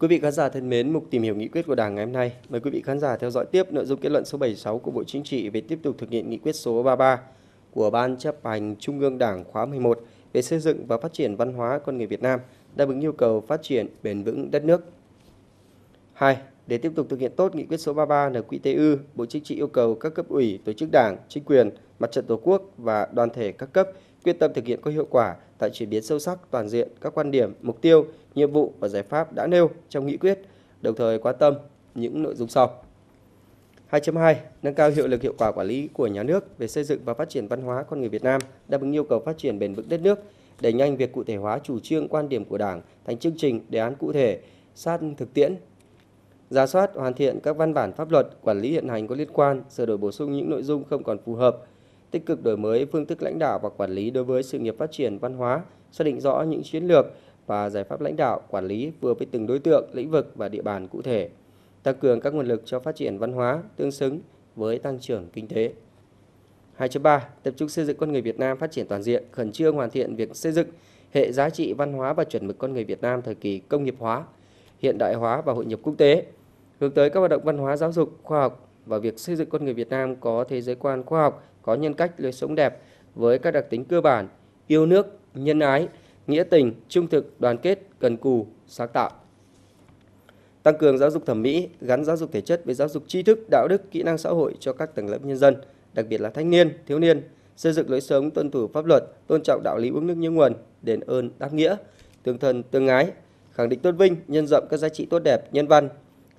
Quý vị khán giả thân mến, mục tìm hiểu nghị quyết của Đảng ngày hôm nay. Mời quý vị khán giả theo dõi tiếp nội dung kết luận số 76 của Bộ Chính trị về tiếp tục thực hiện nghị quyết số 33 của Ban chấp hành Trung ương Đảng khóa 11 về xây dựng và phát triển văn hóa con người Việt Nam đáp ứng yêu cầu phát triển bền vững đất nước. 2. Để tiếp tục thực hiện tốt nghị quyết số 33 NQTU, Bộ Chính trị yêu cầu các cấp ủy, tổ chức đảng, chính quyền, mặt trận tổ quốc và đoàn thể các cấp quyết tâm thực hiện có hiệu quả tại chuyển biến sâu sắc toàn diện các quan điểm, mục tiêu, nhiệm vụ và giải pháp đã nêu trong nghị quyết, đồng thời quan tâm những nội dung sau. 2.2. Nâng cao hiệu lực hiệu quả quản lý của nhà nước về xây dựng và phát triển văn hóa con người Việt Nam, đáp ứng yêu cầu phát triển bền vững đất nước, đẩy nhanh việc cụ thể hóa chủ trương quan điểm của Đảng thành chương trình, đề án cụ thể, sát thực tiễn ra soát, hoàn thiện các văn bản pháp luật, quản lý hiện hành có liên quan, sửa đổi bổ sung những nội dung không còn phù hợp, tích cực đổi mới phương thức lãnh đạo và quản lý đối với sự nghiệp phát triển văn hóa, xác định rõ những chiến lược và giải pháp lãnh đạo, quản lý vừa với từng đối tượng, lĩnh vực và địa bàn cụ thể, tăng cường các nguồn lực cho phát triển văn hóa tương xứng với tăng trưởng kinh tế. 2.3. Tập trung xây dựng con người Việt Nam phát triển toàn diện, khẩn trương hoàn thiện việc xây dựng hệ giá trị văn hóa và chuẩn mực con người Việt Nam thời kỳ công nghiệp hóa, hiện đại hóa và hội nhập quốc tế, hướng tới các hoạt động văn hóa giáo dục, khoa học và việc xây dựng con người Việt Nam có thế giới quan khoa học, có nhân cách lối sống đẹp với các đặc tính cơ bản, yêu nước, nhân ái, nghĩa tình, trung thực, đoàn kết, cần cù, sáng tạo. Tăng cường giáo dục thẩm mỹ, gắn giáo dục thể chất với giáo dục tri thức, đạo đức, kỹ năng xã hội cho các tầng lớp nhân dân, đặc biệt là thanh niên, thiếu niên, xây dựng lối sống tuân thủ pháp luật, tôn trọng đạo lý uống nước như nguồn, đền ơn đáp nghĩa, tương thân tương ái, khẳng định tôn vinh, nhân rộng các giá trị tốt đẹp, nhân văn,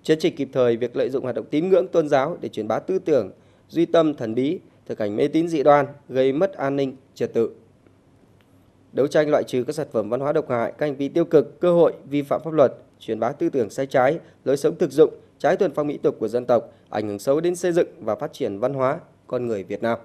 chấn chỉnh kịp thời việc lợi dụng hoạt động tín ngưỡng tôn giáo để truyền bá tư tưởng, duy tâm thần bí, thực hành mê tín dị đoan, gây mất an ninh trật tự. Đấu tranh loại trừ các sản phẩm văn hóa độc hại, các hành vi tiêu cực, cơ hội vi phạm pháp luật, truyền bá tư tưởng sai trái, lối sống thực dụng, trái thuần phong mỹ tục của dân tộc, ảnh hưởng xấu đến xây dựng và phát triển văn hóa con người Việt Nam.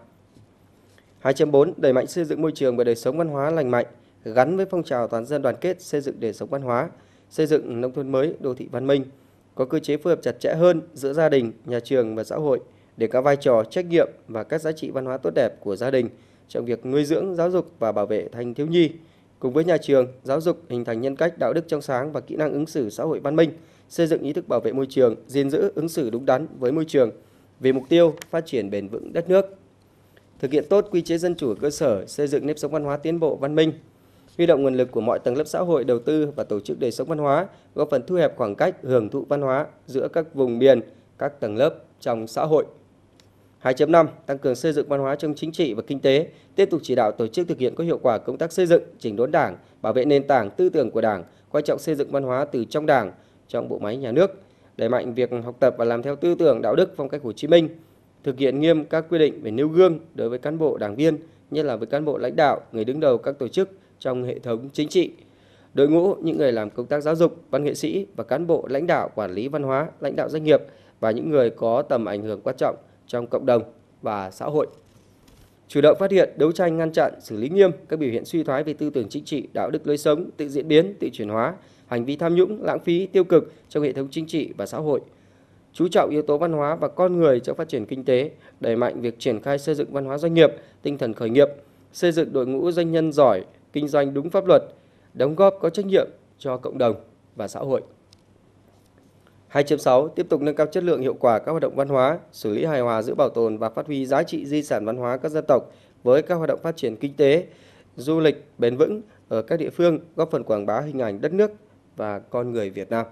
2.4 đẩy mạnh xây dựng môi trường và đời sống văn hóa lành mạnh, gắn với phong trào toàn dân đoàn kết xây dựng đời sống văn hóa, xây dựng nông thôn mới, đô thị văn minh, có cơ chế phối hợp chặt chẽ hơn giữa gia đình, nhà trường và xã hội để các vai trò, trách nhiệm và các giá trị văn hóa tốt đẹp của gia đình trong việc nuôi dưỡng, giáo dục và bảo vệ thanh thiếu nhi. Cùng với nhà trường, giáo dục hình thành nhân cách đạo đức trong sáng và kỹ năng ứng xử xã hội văn minh, xây dựng ý thức bảo vệ môi trường, gìn giữ ứng xử đúng đắn với môi trường vì mục tiêu phát triển bền vững đất nước. Thực hiện tốt quy chế dân chủ ở cơ sở, xây dựng nếp sống văn hóa tiến bộ văn minh, huy động nguồn lực của mọi tầng lớp xã hội đầu tư và tổ chức đời sống văn hóa, góp phần thu hẹp khoảng cách hưởng thụ văn hóa giữa các vùng miền, các tầng lớp trong xã hội. 2.5 tăng cường xây dựng văn hóa trong chính trị và kinh tế, tiếp tục chỉ đạo tổ chức thực hiện có hiệu quả công tác xây dựng, chỉnh đốn Đảng, bảo vệ nền tảng tư tưởng của Đảng, quan trọng xây dựng văn hóa từ trong Đảng, trong bộ máy nhà nước, đẩy mạnh việc học tập và làm theo tư tưởng đạo đức phong cách Hồ Chí Minh, thực hiện nghiêm các quy định về nêu gương đối với cán bộ đảng viên, nhất là với cán bộ lãnh đạo, người đứng đầu các tổ chức trong hệ thống chính trị. Đội ngũ những người làm công tác giáo dục, văn nghệ sĩ và cán bộ lãnh đạo quản lý văn hóa, lãnh đạo doanh nghiệp và những người có tầm ảnh hưởng quan trọng trong cộng đồng và xã hội. Chủ động phát hiện, đấu tranh ngăn chặn, xử lý nghiêm các biểu hiện suy thoái về tư tưởng chính trị, đạo đức lối sống, tự diễn biến, tự chuyển hóa, hành vi tham nhũng, lãng phí, tiêu cực trong hệ thống chính trị và xã hội. Chú trọng yếu tố văn hóa và con người trong phát triển kinh tế, đẩy mạnh việc triển khai xây dựng văn hóa doanh nghiệp, tinh thần khởi nghiệp, xây dựng đội ngũ doanh nhân giỏi, kinh doanh đúng pháp luật, đóng góp có trách nhiệm cho cộng đồng và xã hội. 2.6 tiếp tục nâng cao chất lượng hiệu quả các hoạt động văn hóa, xử lý hài hòa giữa bảo tồn và phát huy giá trị di sản văn hóa các dân tộc với các hoạt động phát triển kinh tế, du lịch bền vững ở các địa phương, góp phần quảng bá hình ảnh đất nước và con người Việt Nam.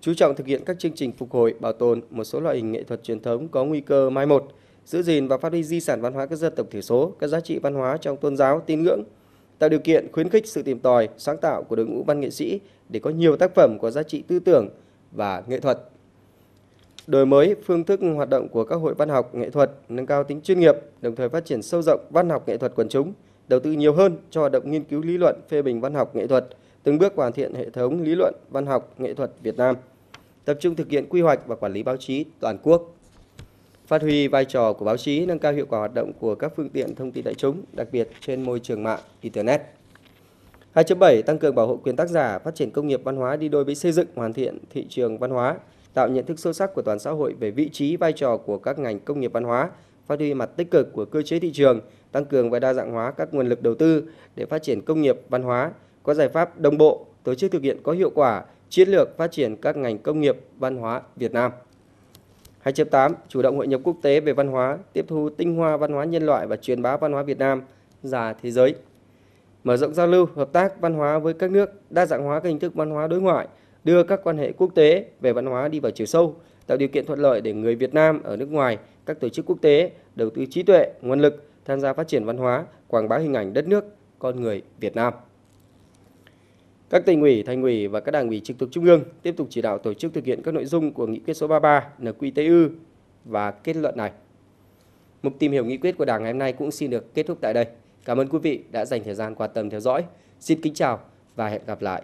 Chú trọng thực hiện các chương trình phục hồi, bảo tồn một số loại hình nghệ thuật truyền thống có nguy cơ mai một, giữ gìn và phát huy di sản văn hóa các dân tộc thiểu số, các giá trị văn hóa trong tôn giáo, tín ngưỡng, tạo điều kiện khuyến khích sự tìm tòi, sáng tạo của đội ngũ văn nghệ sĩ để có nhiều tác phẩm có giá trị tư tưởng, và nghệ thuật. Đổi mới phương thức hoạt động của các hội văn học nghệ thuật, nâng cao tính chuyên nghiệp, đồng thời phát triển sâu rộng văn học nghệ thuật quần chúng, đầu tư nhiều hơn cho hoạt động nghiên cứu lý luận phê bình văn học nghệ thuật, từng bước hoàn thiện hệ thống lý luận văn học nghệ thuật Việt Nam. Tập trung thực hiện quy hoạch và quản lý báo chí toàn quốc. Phát huy vai trò của báo chí, nâng cao hiệu quả hoạt động của các phương tiện thông tin đại chúng, đặc biệt trên môi trường mạng internet. 2.7 tăng cường bảo hộ quyền tác giả, phát triển công nghiệp văn hóa đi đôi với xây dựng hoàn thiện thị trường văn hóa, tạo nhận thức sâu sắc của toàn xã hội về vị trí, vai trò của các ngành công nghiệp văn hóa, phát huy mặt tích cực của cơ chế thị trường, tăng cường và đa dạng hóa các nguồn lực đầu tư để phát triển công nghiệp văn hóa, có giải pháp đồng bộ, tổ chức thực hiện có hiệu quả chiến lược phát triển các ngành công nghiệp văn hóa Việt Nam. 2.8 chủ động hội nhập quốc tế về văn hóa, tiếp thu tinh hoa văn hóa nhân loại và truyền bá văn hóa Việt Nam ra thế giới. Mở rộng giao lưu, hợp tác văn hóa với các nước, đa dạng hóa các hình thức văn hóa đối ngoại, đưa các quan hệ quốc tế về văn hóa đi vào chiều sâu, tạo điều kiện thuận lợi để người Việt Nam ở nước ngoài, các tổ chức quốc tế đầu tư trí tuệ, nguồn lực tham gia phát triển văn hóa, quảng bá hình ảnh đất nước, con người Việt Nam. Các tỉnh ủy, thành ủy và các đảng ủy trực thuộc trung ương tiếp tục chỉ đạo tổ chức thực hiện các nội dung của nghị quyết số 33 NQTU và kết luận này. Mục tìm hiểu nghị quyết của Đảng ngày hôm nay cũng xin được kết thúc tại đây. Cảm ơn quý vị đã dành thời gian quan tâm theo dõi. Xin kính chào và hẹn gặp lại.